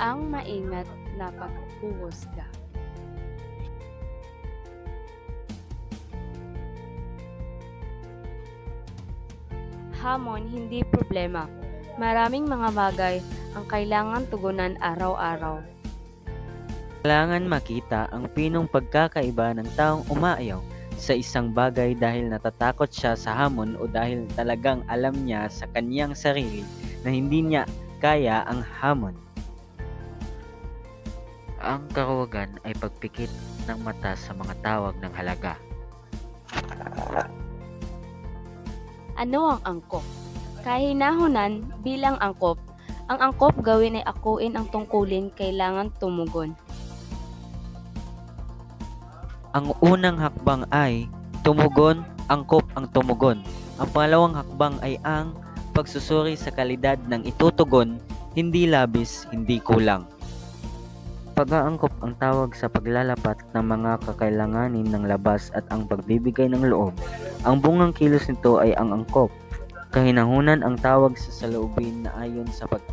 ang maingat na paghuhusga. Hamon, hindi problema. Maraming mga bagay ang kailangan tugunan araw-araw. Kailangan makita ang pinong pagkakaiba ng taong umaayaw sa isang bagay dahil natatakot siya sa hamon o dahil talagang alam niya sa kanyang sarili na hindi niya kaya ang hamon. Ang karuwagan ay pagpikit ng mata sa mga tawag ng halaga. Ano ang angkop? Kahinahunan bilang angkop, ang angkop gawin ay akuin ang tungkulin kailangan tumugon. Ang unang hakbang ay tumugon, angkop ang tumugon. Ang pangalawang hakbang ay ang pagsusuri sa kalidad ng itutugon, hindi labis, hindi kulang. Pag-aangkop ang tawag sa paglalapat ng mga kakailanganin ng labas at ang pagbibigay ng loob. Ang bungang kilos nito ay ang angkop. Kahinahunan ang tawag sa saloobin na ayon sa pag